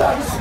Vamos!